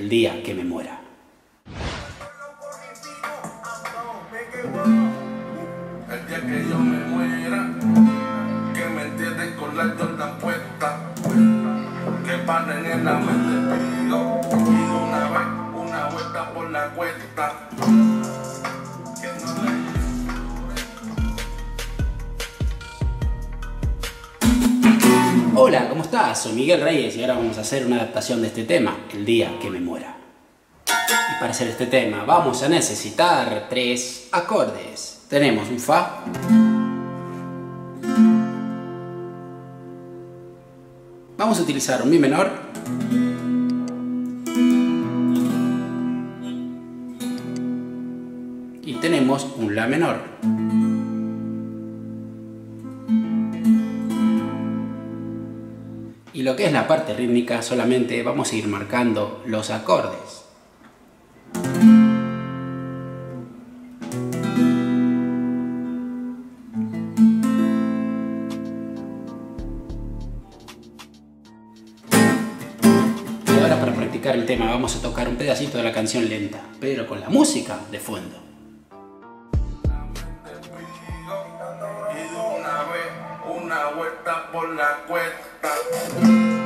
el día que me muera. El día que yo me muera, que me entienden con la Jordan puesta, que paren en la mente pido, y una vez una vuelta por la cuesta. Hola, ¿cómo estás? Soy Miguel Reyes y ahora vamos a hacer una adaptación de este tema, El día que me muera. Y para hacer este tema vamos a necesitar tres acordes. Tenemos un Fa, vamos a utilizar un Mi menor, y tenemos un La menor. Y lo que es la parte rítmica solamente vamos a ir marcando los acordes. Y ahora para practicar el tema vamos a tocar un pedacito de la canción lenta, pero con la música de fondo. Por la cuesta.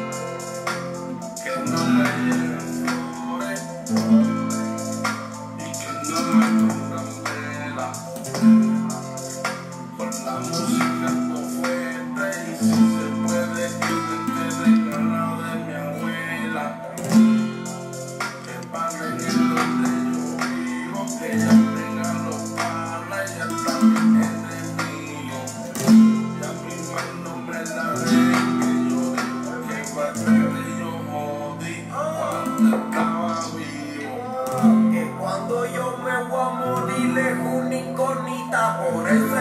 amore.